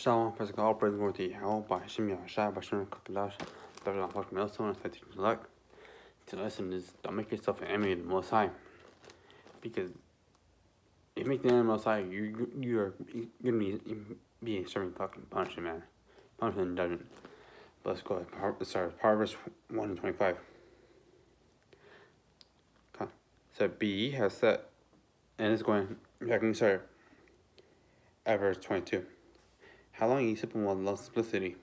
Shalom, physical all praise going to Yahweh by Hashem Yahshua by Shem Kakadash. There's not fucking else on that teaching luck. To listen is don't make yourself an enemy of the Most High. Because if you make the enemy of the Most High, you you are gonna be be serving fucking punishment, man. Punishment and judgment. But let's go. Start with Proverbs one and twenty five. So B has set, and it's going. I can start at verse twenty two. How long are you sipping with love simplicity,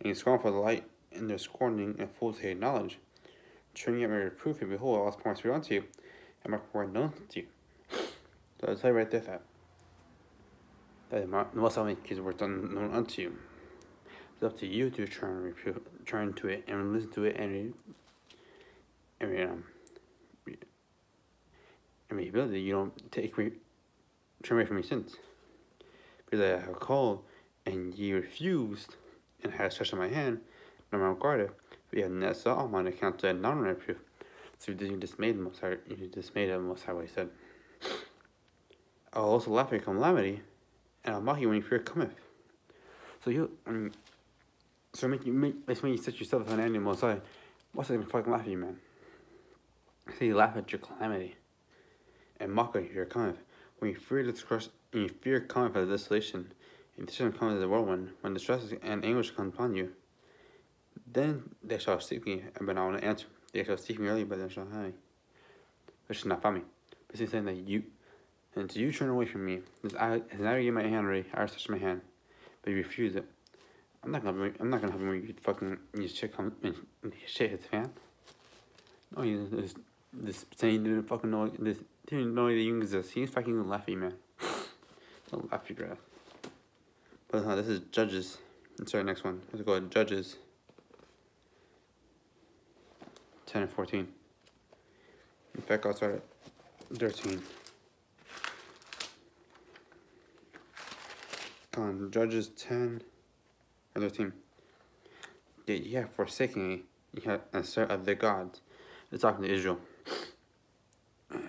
and you scorn for the light, and their scorning and fools hate knowledge. Turning at my reproof, and behold, all points be unto you, and my word known to you. So I'll tell you right there that that the most of his words known unto you. It's up to you to turn turn to it and listen to it and and um, and ability you don't take me turn away from your sins. Because I have called and ye refused, and had stretched out my hand, no man regarded. We had not saw on account of non reproof. So you dismayed the most high, you dismayed the most high what he said. I will also laugh at calamity, and I'll mock you when your fear cometh. So you, I so make you make that's when you set yourself on enemy most high. What's it fucking laugh at you, man? So you laugh at your calamity, and mock at your cometh. When you fear discourse, and you fear cometh for the desolation, and destruction comes as a whirlwind, when distress and anguish come upon you, then they shall seek me, but I will not answer. They shall seek me early, but they shall hide. They shall not find me. Basically saying that you, and you turn away from me. As I, as I give my hand ready, I stretch my hand, but you refuse it. I'm not gonna, I'm not gonna help you when you fucking, you shit come, and shit hits fan. No, you this, this saying didn't fucking know, this, didn't know that you exist. He's fucking laughing, man. Don't laugh your breath. But uh, this is Judges. Sorry, next one. Let's go ahead. Judges 10 and 14. In fact, I'll start at 13. On Judges 10 and 13. Yet ye have forsaken me, have served of the gods. It's talking to Israel.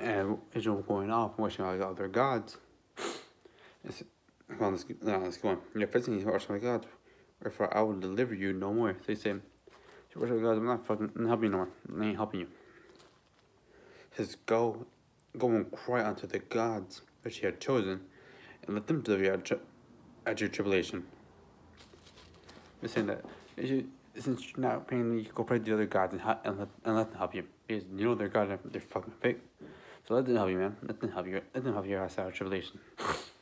And Israel going off, and worshiping all other gods. Well, let's, no, let's go on. You're me, worship my God. Wherefore I will deliver you no more. So he said, worship God, I'm not fucking helping you no more. I ain't helping you. He says, go, go and cry unto the gods which you have chosen, and let them deliver you at, at your tribulation. He's saying that you, since you're not paying me, go pray to the other gods and, and, let, and let them help you. Because you know their God, they're fucking fake. So let them help you, man. Let them help you. Let them help you out of tribulation.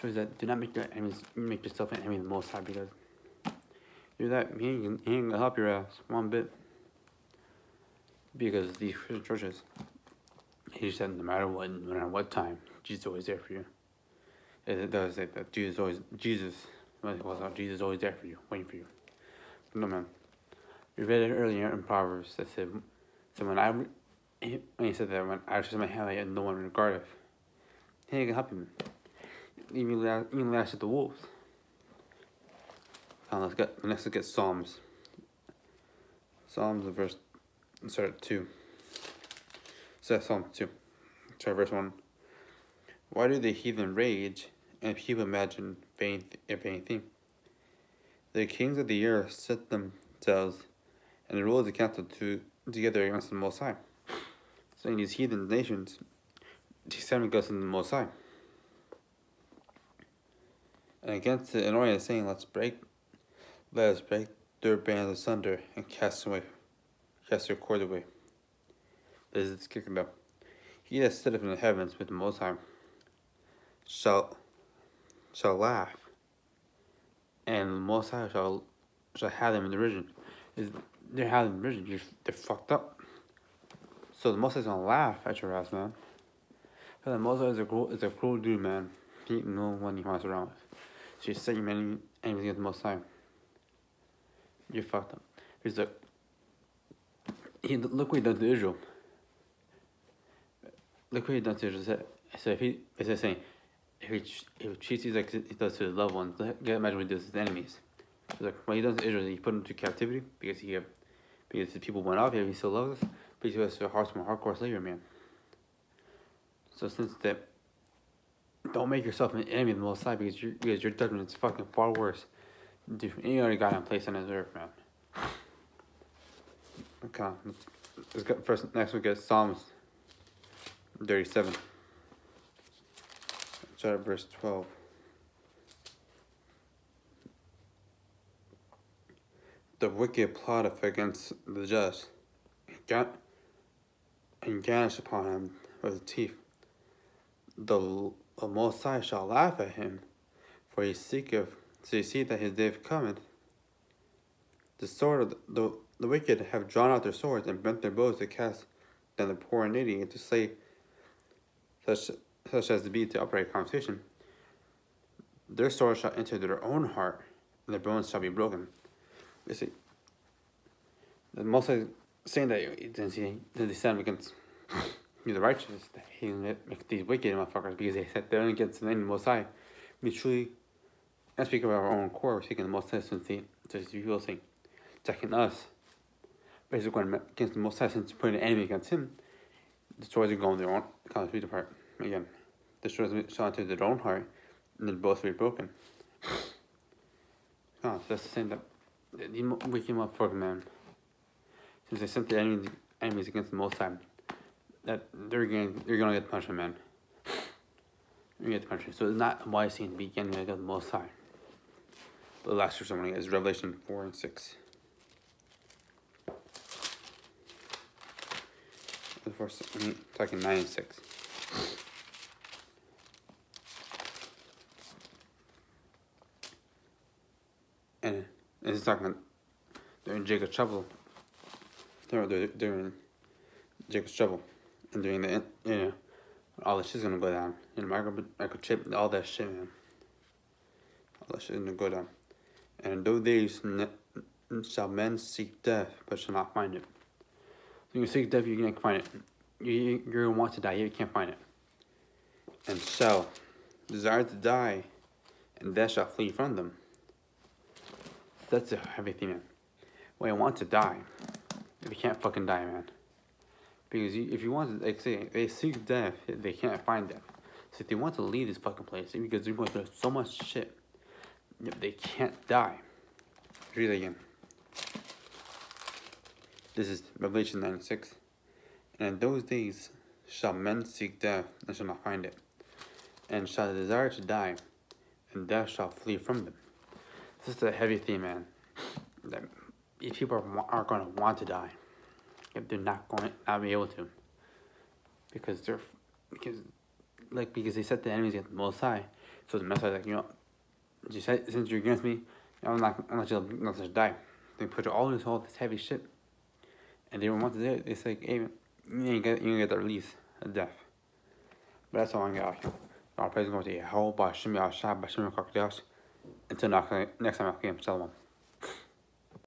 Shows that do not make your enemies make yourself an enemy the most high because do that, he ain't, he ain't gonna help your ass one bit. Because these Christian churches, he said no matter what, no matter what time, Jesus is always there for you. It does say that Jesus always, Jesus, well, Jesus is always there for you, waiting for you. But no man, we read it earlier in Proverbs that said, so when I, when he said that when I stretch my hand, had no one regardeth. He ain't gonna help you. Even last, even last at the wolves. Now let's get let's at Psalms. Psalms verse start at two. So Psalm two. Sorry, verse one. Why do the heathen rage and people imagine vain a vain thing? The kings of the earth set themselves and the rulers of the council to together against the Most High. in these heathen nations, these seven goes in the Most High. And against the annoying saying, let's break let us break their bands asunder and cast away, cast their cord away. This is kicking up. He that sitteth in the heavens with the Most High shall shall laugh, and the Most High shall shall have them in derision. Is they're having derision? You're, they're fucked up. So the Most High's gonna laugh at your ass, man. Because the Most High is a cruel, is a cruel dude, man. He no one he wants around with. So you set your man enemies against the Most High. You're fucked up. He's like, he, look what he done to Israel. Look what he done to Israel. So if he, it's saying, if he, if he treats you like he does to his loved ones, get imagine what he does to his enemies. He's like, what he does to Israel, he put them to captivity because he, because the people went off him, he still loves us, but he was a hardcore, hardcore slavery man. So since that, don't make yourself an enemy of the Most High because, you because your judgment is fucking far worse than any other guy on place on this earth, man. Okay, let's, let's get first. Next we get Psalms thirty-seven. Start at verse twelve. The wicked plotteth against the just, and got and upon him with the teeth. The, Most High shall laugh at him, for he seeketh to see that his day cometh. The sword of the, the, the wicked have drawn out their swords and bent their bows to cast down the poor and needy and to slay such such as to be to upright conversation. Their sword shall enter their own heart, and their bones shall be broken. You see, the Most saying that he he did stand against the righteous, he make these wicked motherfuckers because they said they're against the name Most High. We truly, and speak of our own core, we're speaking the Most High since the, since people saying, attacking us, basically going against the Most High since putting an enemy against him, the swords are going their own, kind of apart. Again, swords shall enter their own heart, and then both will be broken. Oh, ah, so that's the same that the wicked motherfucker, man since they sent the enemies, enemies against the Most High, that they're going they're gonna get the punishment, man. You're get the punishment. So it's not a wise thing to be against the Most High. The last verse I'm is Revelation four and six. The first, I mean, talking nine and six. And it's talking during Jacob's trouble they're, they're doing Jacob's trouble and doing the you know all that shit's gonna go down. You know, micro microchip, all that shit, man. All that shit's gonna go down. And those days shall men seek death, but shall not find it. So you seek death, you can't find it. You, you're gonna want to die, you can't find it. And shall desire to die, and death shall flee from them. That's a heavy thing, man. When I want to die, they can't fucking die, man. Because you, if you want to, like, say, they seek death, they can't find death. So if they want to leave this fucking place, because they're going through so much shit, they can't die. Read again. This is Revelation 96. And in those days shall men seek death and shall not find it, and shall desire to die, and death shall flee from them. This is a heavy theme, man. That people are, are going to want to die. They're not going to not be able to. Because they're, because, like, because they said the enemies get the most high. So the message like, you know, you said, since you're against me, I'm not, I'm not you not just die. They put all this whole, this heavy shit. And they don't want to do it. It's like, hey, you ain't get, you get the release of death. But that's all to get Our praise going to a whole by Shimmy Al Shab by Shimmy Until next time, I'll game. Shalom.